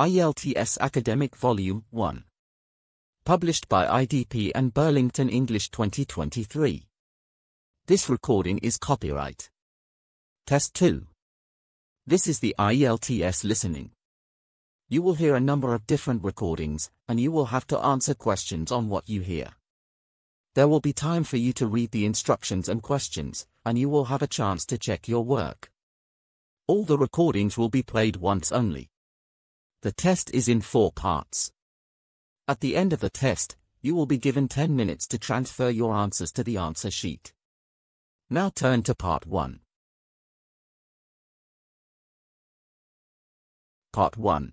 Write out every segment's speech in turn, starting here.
IELTS Academic Volume 1. Published by IDP and Burlington English 2023. This recording is copyright. Test 2. This is the IELTS listening. You will hear a number of different recordings, and you will have to answer questions on what you hear. There will be time for you to read the instructions and questions, and you will have a chance to check your work. All the recordings will be played once only. The test is in four parts. At the end of the test, you will be given 10 minutes to transfer your answers to the answer sheet. Now turn to part 1. Part 1.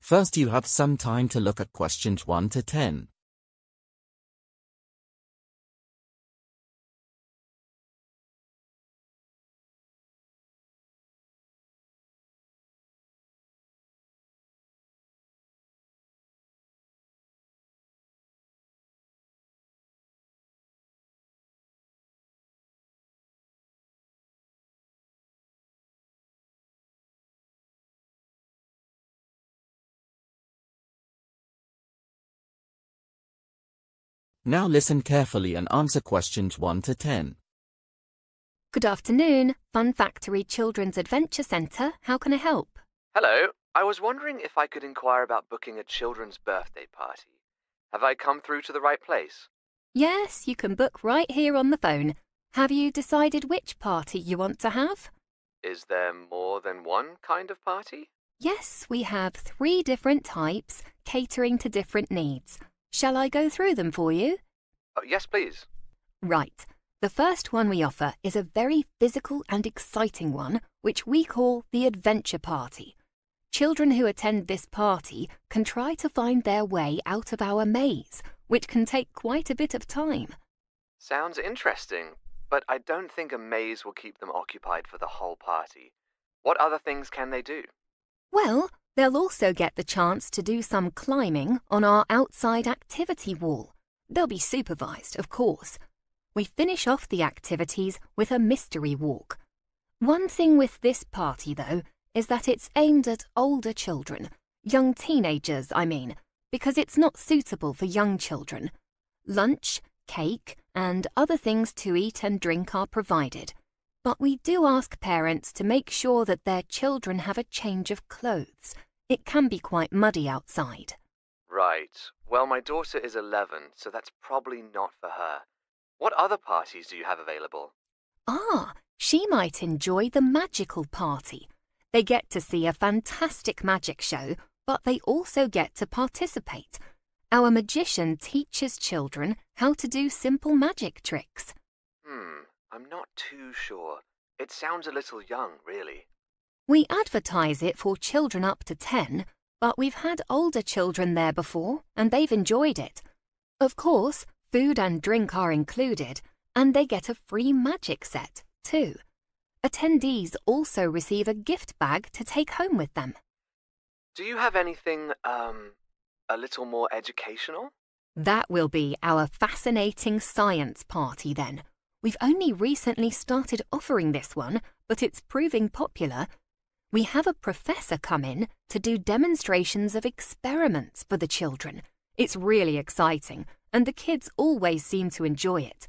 First you have some time to look at questions 1 to 10. Now listen carefully and answer questions 1 to 10. Good afternoon, Fun Factory Children's Adventure Centre. How can I help? Hello. I was wondering if I could inquire about booking a children's birthday party. Have I come through to the right place? Yes, you can book right here on the phone. Have you decided which party you want to have? Is there more than one kind of party? Yes, we have three different types catering to different needs. Shall I go through them for you? Oh, yes, please. Right. The first one we offer is a very physical and exciting one, which we call the Adventure Party. Children who attend this party can try to find their way out of our maze, which can take quite a bit of time. Sounds interesting, but I don't think a maze will keep them occupied for the whole party. What other things can they do? Well, they'll also get the chance to do some climbing on our outside activity wall. They'll be supervised, of course. We finish off the activities with a mystery walk. One thing with this party, though, is that it's aimed at older children, young teenagers, I mean, because it's not suitable for young children. Lunch, cake, and other things to eat and drink are provided. But we do ask parents to make sure that their children have a change of clothes. It can be quite muddy outside. Right. Well, my daughter is 11, so that's probably not for her. What other parties do you have available? Ah, she might enjoy the magical party. They get to see a fantastic magic show, but they also get to participate. Our magician teaches children how to do simple magic tricks. Hmm, I'm not too sure. It sounds a little young, really. We advertise it for children up to 10, but we've had older children there before, and they've enjoyed it. Of course, food and drink are included, and they get a free magic set, too. Attendees also receive a gift bag to take home with them. Do you have anything, um, a little more educational? That will be our fascinating science party then. We've only recently started offering this one, but it's proving popular. We have a professor come in to do demonstrations of experiments for the children. It's really exciting, and the kids always seem to enjoy it.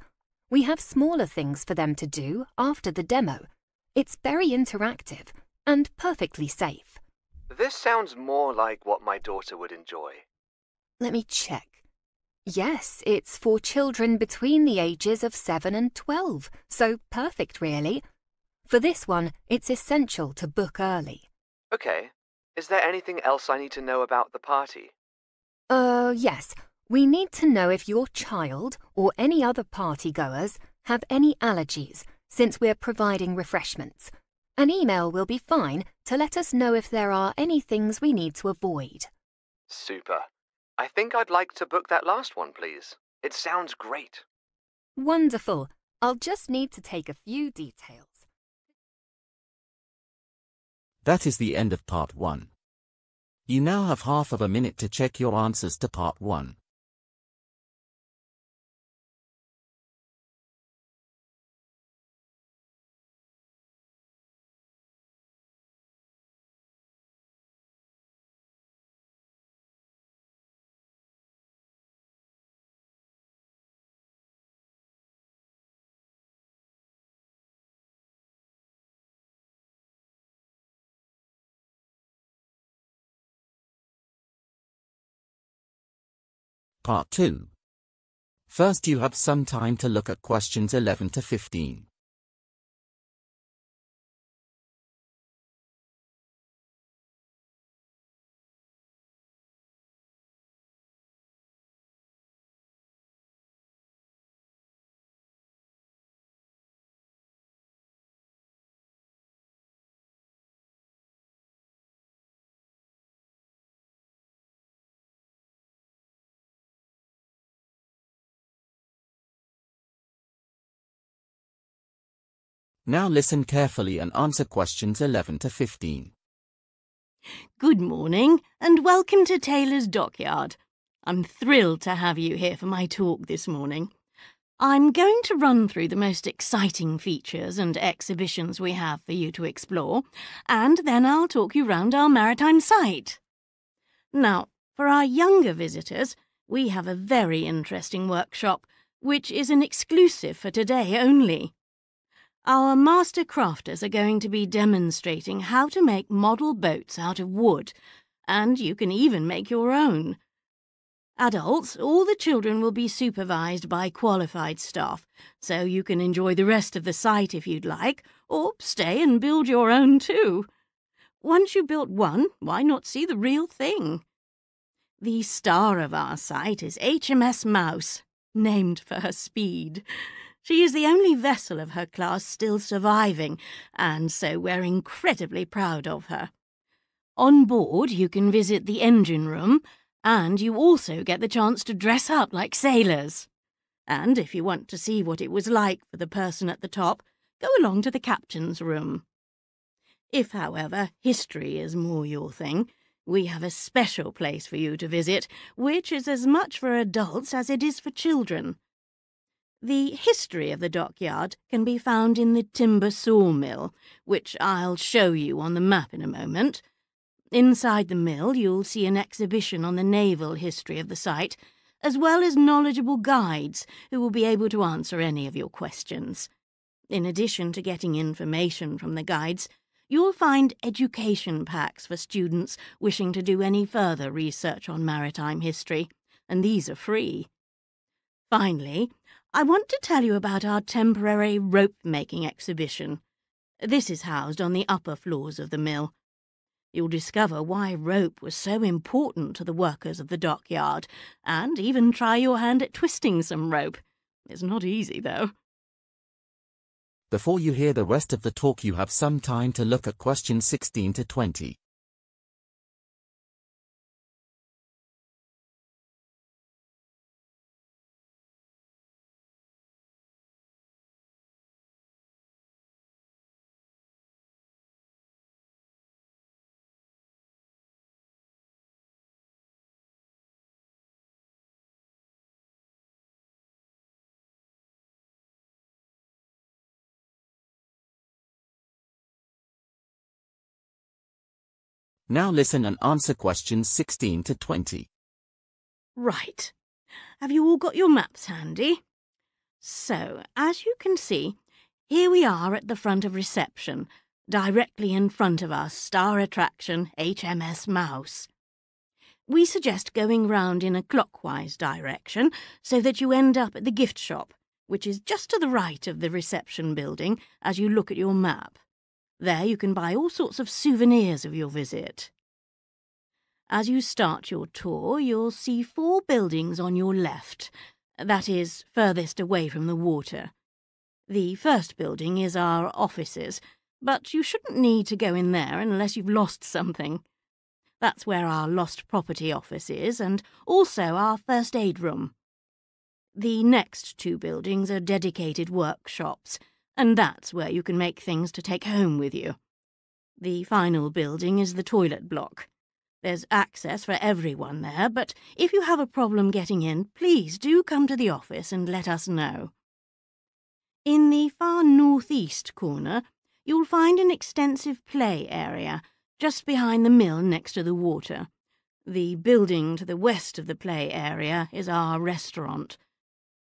We have smaller things for them to do after the demo. It's very interactive and perfectly safe. This sounds more like what my daughter would enjoy. Let me check. Yes, it's for children between the ages of 7 and 12, so perfect, really. For this one, it's essential to book early. Okay. Is there anything else I need to know about the party? Uh, yes. We need to know if your child or any other party goers have any allergies, since we're providing refreshments. An email will be fine to let us know if there are any things we need to avoid. Super. I think I'd like to book that last one, please. It sounds great. Wonderful. I'll just need to take a few details. That is the end of part 1. You now have half of a minute to check your answers to part 1. Part 2. First you have some time to look at questions 11 to 15. Now listen carefully and answer questions 11 to 15. Good morning and welcome to Taylor's Dockyard. I'm thrilled to have you here for my talk this morning. I'm going to run through the most exciting features and exhibitions we have for you to explore, and then I'll talk you round our maritime site. Now, for our younger visitors, we have a very interesting workshop, which is an exclusive for today only. Our master crafters are going to be demonstrating how to make model boats out of wood, and you can even make your own. Adults, all the children will be supervised by qualified staff, so you can enjoy the rest of the site if you'd like, or stay and build your own too. Once you've built one, why not see the real thing? The star of our site is HMS Mouse, named for her speed. She is the only vessel of her class still surviving, and so we're incredibly proud of her. On board, you can visit the engine room, and you also get the chance to dress up like sailors. And if you want to see what it was like for the person at the top, go along to the captain's room. If, however, history is more your thing, we have a special place for you to visit, which is as much for adults as it is for children. The history of the dockyard can be found in the timber sawmill, which I'll show you on the map in a moment. Inside the mill, you'll see an exhibition on the naval history of the site, as well as knowledgeable guides who will be able to answer any of your questions. In addition to getting information from the guides, you'll find education packs for students wishing to do any further research on maritime history, and these are free. Finally, I want to tell you about our temporary rope making exhibition. This is housed on the upper floors of the mill. You'll discover why rope was so important to the workers of the dockyard, and even try your hand at twisting some rope. It's not easy, though. Before you hear the rest of the talk, you have some time to look at questions 16 to 20. Now listen and answer questions 16 to 20. Right. Have you all got your maps handy? So, as you can see, here we are at the front of reception, directly in front of our star attraction, HMS Mouse. We suggest going round in a clockwise direction so that you end up at the gift shop, which is just to the right of the reception building as you look at your map. There you can buy all sorts of souvenirs of your visit. As you start your tour, you'll see four buildings on your left, that is, furthest away from the water. The first building is our offices, but you shouldn't need to go in there unless you've lost something. That's where our lost property office is, and also our first aid room. The next two buildings are dedicated workshops, and that's where you can make things to take home with you. The final building is the toilet block. There's access for everyone there, but if you have a problem getting in, please do come to the office and let us know. In the far northeast corner, you'll find an extensive play area just behind the mill next to the water. The building to the west of the play area is our restaurant,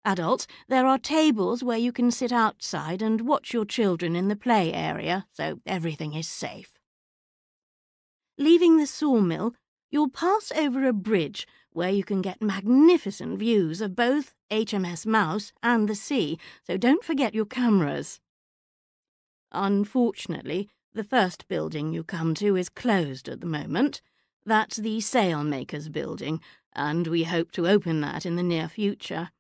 Adults, there are tables where you can sit outside and watch your children in the play area, so everything is safe. Leaving the sawmill, you'll pass over a bridge where you can get magnificent views of both HMS Mouse and the sea, so don't forget your cameras. Unfortunately, the first building you come to is closed at the moment. That's the sailmaker's building, and we hope to open that in the near future.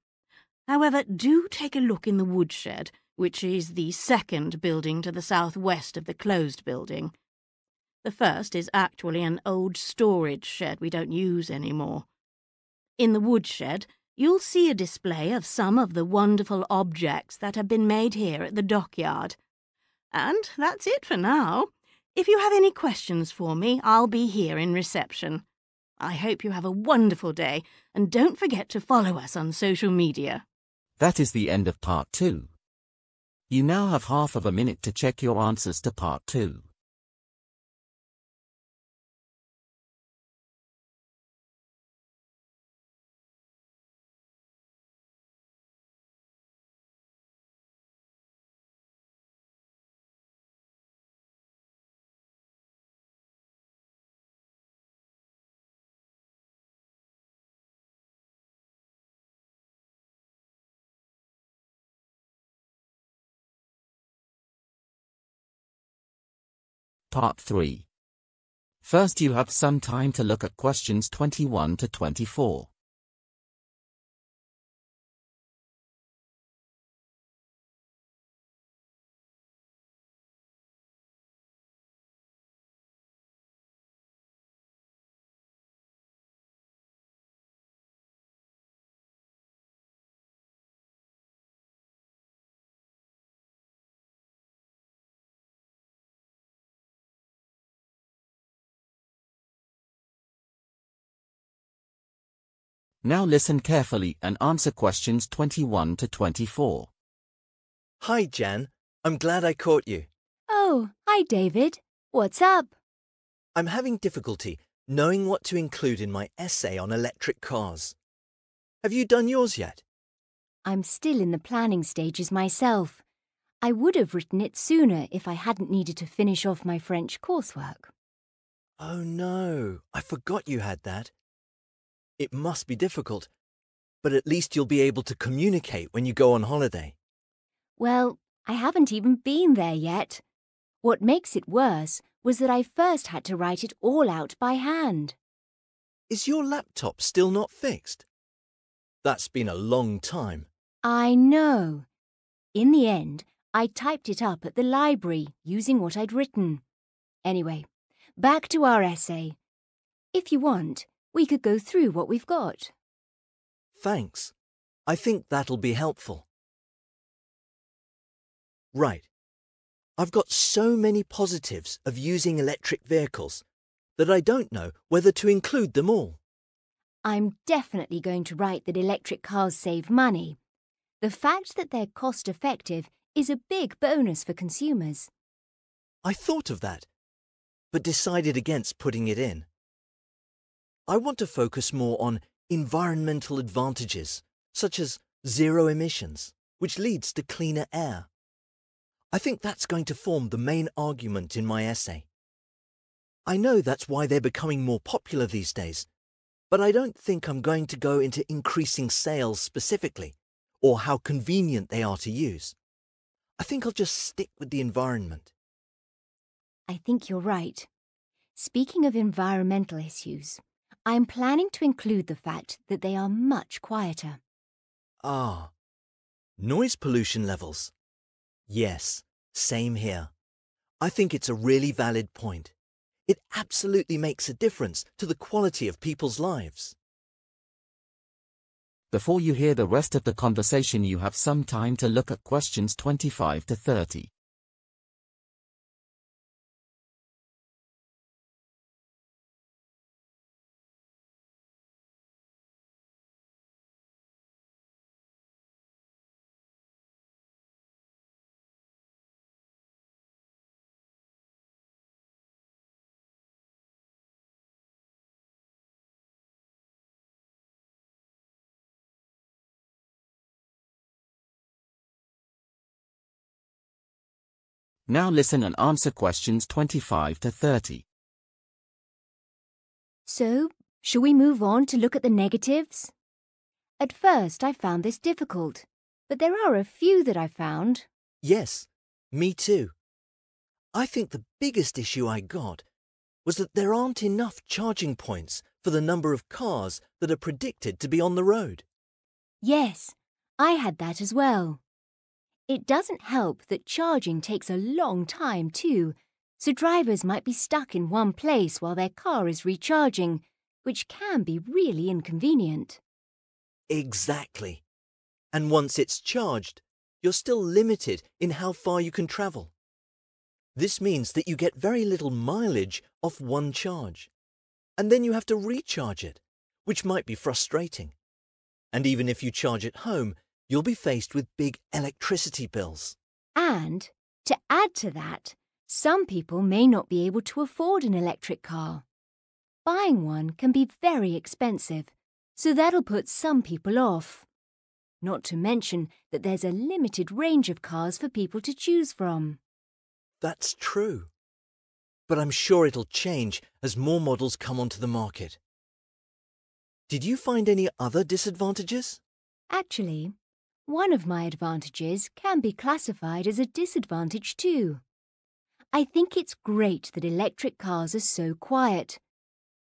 However, do take a look in the woodshed, which is the second building to the southwest of the closed building. The first is actually an old storage shed we don't use anymore. In the woodshed, you'll see a display of some of the wonderful objects that have been made here at the dockyard. And that's it for now. If you have any questions for me, I'll be here in reception. I hope you have a wonderful day, and don't forget to follow us on social media. That is the end of part 2. You now have half of a minute to check your answers to part 2. Part 3. First you have some time to look at questions 21 to 24. Now listen carefully and answer questions 21 to 24. Hi, Jan. I'm glad I caught you. Oh, hi, David. What's up? I'm having difficulty knowing what to include in my essay on electric cars. Have you done yours yet? I'm still in the planning stages myself. I would have written it sooner if I hadn't needed to finish off my French coursework. Oh no, I forgot you had that. It must be difficult, but at least you'll be able to communicate when you go on holiday. Well, I haven't even been there yet. What makes it worse was that I first had to write it all out by hand. Is your laptop still not fixed? That's been a long time. I know. In the end, I typed it up at the library using what I'd written. Anyway, back to our essay. If you want, we could go through what we've got. Thanks. I think that'll be helpful. Right. I've got so many positives of using electric vehicles that I don't know whether to include them all. I'm definitely going to write that electric cars save money. The fact that they're cost effective is a big bonus for consumers. I thought of that, but decided against putting it in. I want to focus more on environmental advantages, such as zero emissions, which leads to cleaner air. I think that's going to form the main argument in my essay. I know that's why they're becoming more popular these days, but I don't think I'm going to go into increasing sales specifically, or how convenient they are to use. I think I'll just stick with the environment. I think you're right. Speaking of environmental issues, I am planning to include the fact that they are much quieter. Ah. Noise pollution levels. Yes, same here. I think it's a really valid point. It absolutely makes a difference to the quality of people's lives. Before you hear the rest of the conversation you have some time to look at questions 25 to 30. Now listen and answer questions 25 to 30. So, shall we move on to look at the negatives? At first, I found this difficult, but there are a few that I found. Yes, me too. I think the biggest issue I got was that there aren't enough charging points for the number of cars that are predicted to be on the road. Yes, I had that as well. It doesn't help that charging takes a long time too, so drivers might be stuck in one place while their car is recharging, which can be really inconvenient. Exactly. And once it's charged, you're still limited in how far you can travel. This means that you get very little mileage off one charge. And then you have to recharge it, which might be frustrating. And even if you charge at home, you'll be faced with big electricity bills. And, to add to that, some people may not be able to afford an electric car. Buying one can be very expensive, so that'll put some people off. Not to mention that there's a limited range of cars for people to choose from. That's true. But I'm sure it'll change as more models come onto the market. Did you find any other disadvantages? Actually, one of my advantages can be classified as a disadvantage too. I think it's great that electric cars are so quiet,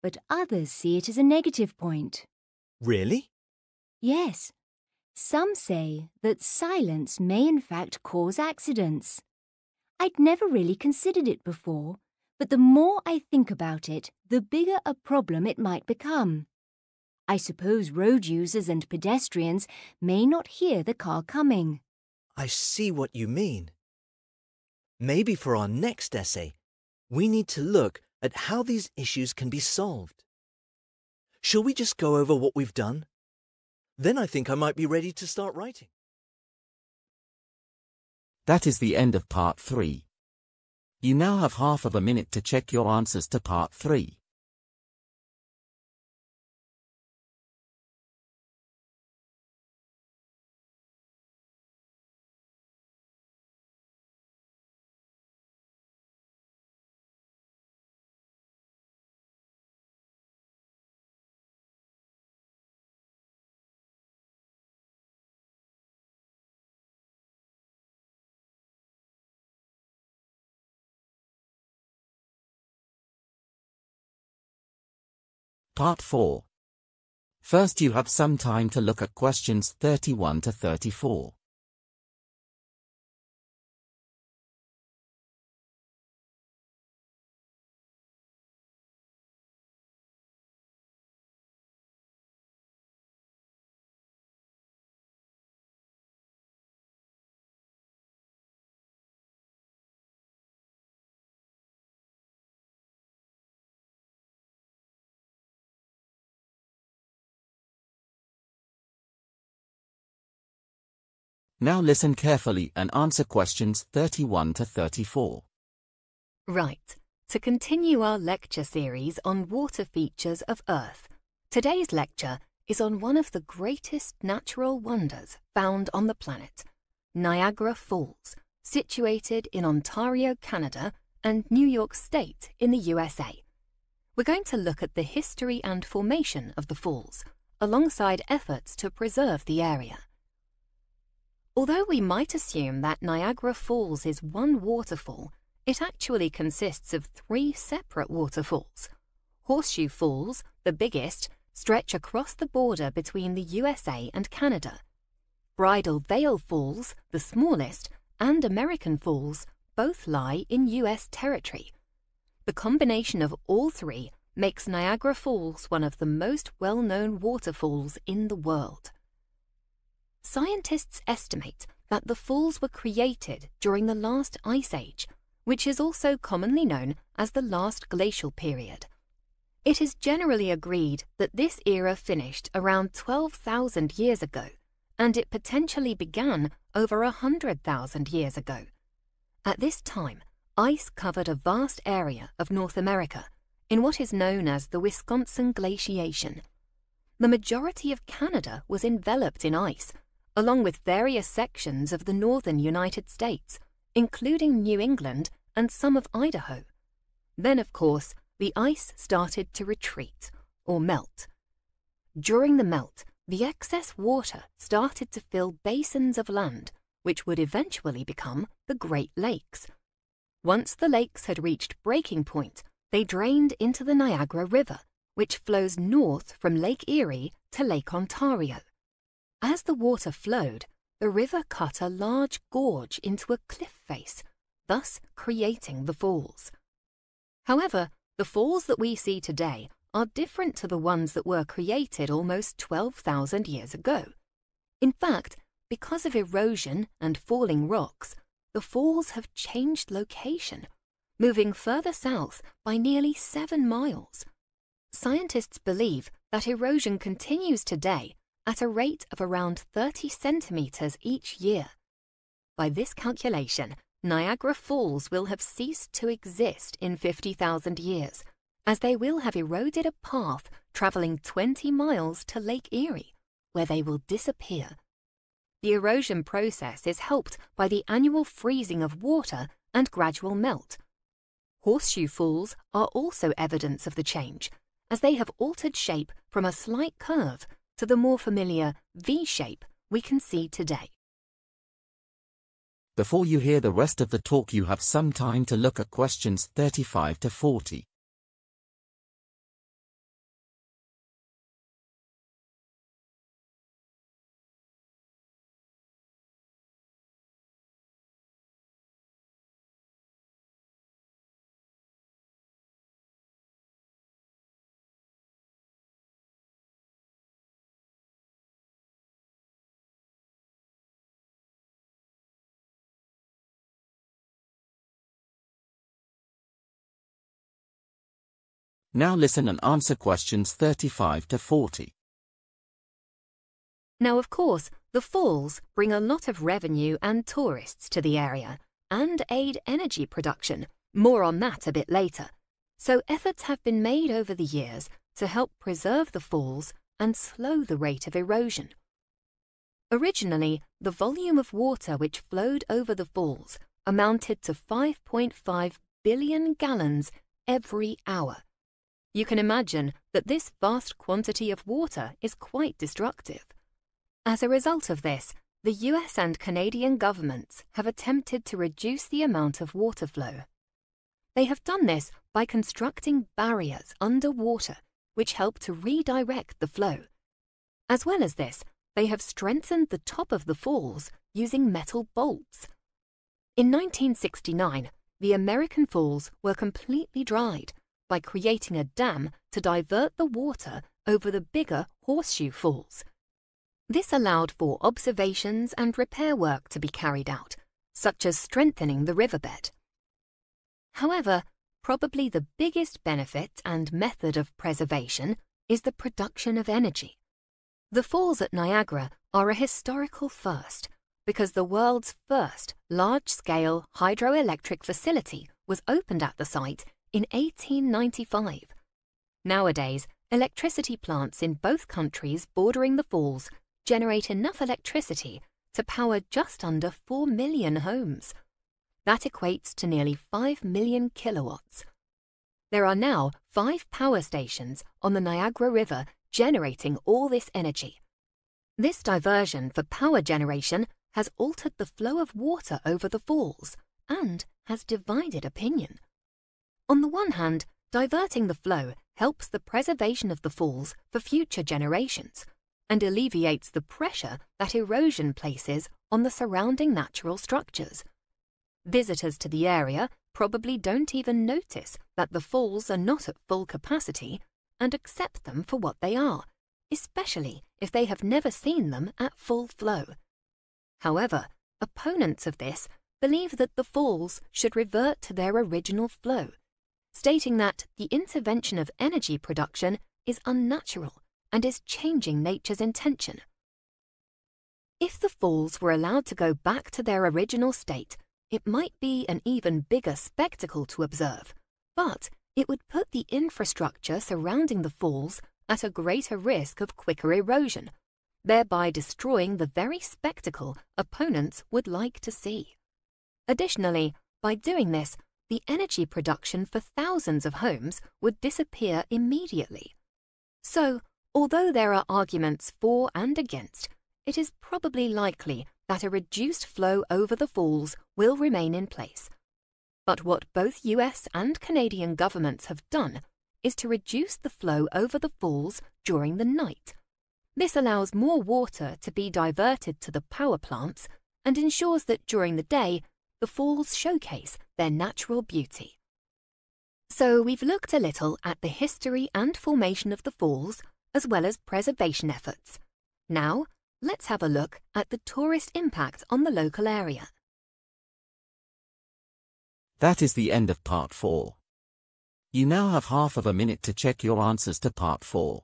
but others see it as a negative point. Really? Yes. Some say that silence may in fact cause accidents. I'd never really considered it before, but the more I think about it, the bigger a problem it might become. I suppose road users and pedestrians may not hear the car coming. I see what you mean. Maybe for our next essay, we need to look at how these issues can be solved. Shall we just go over what we've done? Then I think I might be ready to start writing. That is the end of part 3. You now have half of a minute to check your answers to part 3. Part 4. First you have some time to look at questions 31 to 34. Now listen carefully and answer questions 31 to 34. Right. To continue our lecture series on water features of Earth, today's lecture is on one of the greatest natural wonders found on the planet, Niagara Falls, situated in Ontario, Canada, and New York State in the USA. We're going to look at the history and formation of the falls, alongside efforts to preserve the area. Although we might assume that Niagara Falls is one waterfall, it actually consists of three separate waterfalls. Horseshoe Falls, the biggest, stretch across the border between the USA and Canada. Bridal Veil Falls, the smallest, and American Falls both lie in US territory. The combination of all three makes Niagara Falls one of the most well-known waterfalls in the world. Scientists estimate that the falls were created during the last ice age, which is also commonly known as the last glacial period. It is generally agreed that this era finished around 12,000 years ago, and it potentially began over 100,000 years ago. At this time, ice covered a vast area of North America in what is known as the Wisconsin Glaciation. The majority of Canada was enveloped in ice, along with various sections of the northern United States, including New England and some of Idaho. Then, of course, the ice started to retreat, or melt. During the melt, the excess water started to fill basins of land, which would eventually become the Great Lakes. Once the lakes had reached breaking point, they drained into the Niagara River, which flows north from Lake Erie to Lake Ontario. As the water flowed, the river cut a large gorge into a cliff face, thus creating the falls. However, the falls that we see today are different to the ones that were created almost 12,000 years ago. In fact, because of erosion and falling rocks, the falls have changed location, moving further south by nearly seven miles. Scientists believe that erosion continues today at a rate of around 30 centimetres each year. By this calculation, Niagara Falls will have ceased to exist in 50,000 years, as they will have eroded a path travelling 20 miles to Lake Erie, where they will disappear. The erosion process is helped by the annual freezing of water and gradual melt. Horseshoe falls are also evidence of the change, as they have altered shape from a slight curve to the more familiar V shape we can see today. Before you hear the rest of the talk you have some time to look at questions 35 to 40. Now listen and answer questions 35 to 40. Now, of course, the falls bring a lot of revenue and tourists to the area and aid energy production. More on that a bit later. So, efforts have been made over the years to help preserve the falls and slow the rate of erosion. Originally, the volume of water which flowed over the falls amounted to 5.5 billion gallons every hour. You can imagine that this vast quantity of water is quite destructive. As a result of this, the US and Canadian governments have attempted to reduce the amount of water flow. They have done this by constructing barriers underwater which help to redirect the flow. As well as this, they have strengthened the top of the falls using metal bolts. In 1969, the American Falls were completely dried by creating a dam to divert the water over the bigger Horseshoe Falls. This allowed for observations and repair work to be carried out, such as strengthening the riverbed. However, probably the biggest benefit and method of preservation is the production of energy. The falls at Niagara are a historical first because the world's first large-scale hydroelectric facility was opened at the site in 1895. Nowadays, electricity plants in both countries bordering the falls generate enough electricity to power just under 4 million homes. That equates to nearly 5 million kilowatts. There are now five power stations on the Niagara River generating all this energy. This diversion for power generation has altered the flow of water over the falls and has divided opinion. On the one hand, diverting the flow helps the preservation of the falls for future generations and alleviates the pressure that erosion places on the surrounding natural structures. Visitors to the area probably don't even notice that the falls are not at full capacity and accept them for what they are, especially if they have never seen them at full flow. However, opponents of this believe that the falls should revert to their original flow stating that the intervention of energy production is unnatural and is changing nature's intention. If the falls were allowed to go back to their original state, it might be an even bigger spectacle to observe, but it would put the infrastructure surrounding the falls at a greater risk of quicker erosion, thereby destroying the very spectacle opponents would like to see. Additionally, by doing this, the energy production for thousands of homes would disappear immediately. So, although there are arguments for and against, it is probably likely that a reduced flow over the falls will remain in place. But what both US and Canadian governments have done is to reduce the flow over the falls during the night. This allows more water to be diverted to the power plants and ensures that during the day the falls showcase their natural beauty. So we've looked a little at the history and formation of the falls, as well as preservation efforts. Now, let's have a look at the tourist impact on the local area. That is the end of part 4. You now have half of a minute to check your answers to part 4.